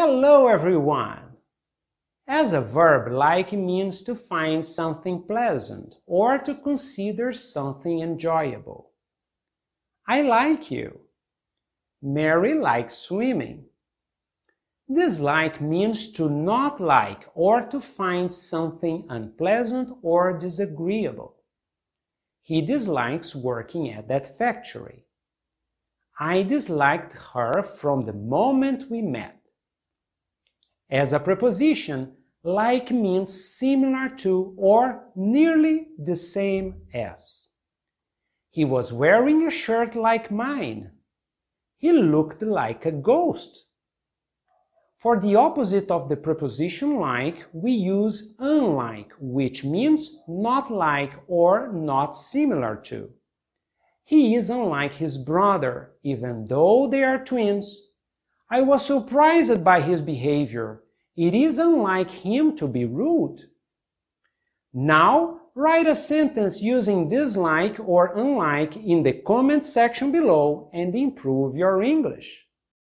Hello everyone! As a verb, like means to find something pleasant or to consider something enjoyable. I like you. Mary likes swimming. Dislike means to not like or to find something unpleasant or disagreeable. He dislikes working at that factory. I disliked her from the moment we met. As a preposition, like means similar to or nearly the same as. He was wearing a shirt like mine. He looked like a ghost. For the opposite of the preposition like, we use unlike, which means not like or not similar to. He is unlike his brother, even though they are twins. I was surprised by his behavior. It is unlike him to be rude. Now, write a sentence using dislike or unlike in the comment section below and improve your English.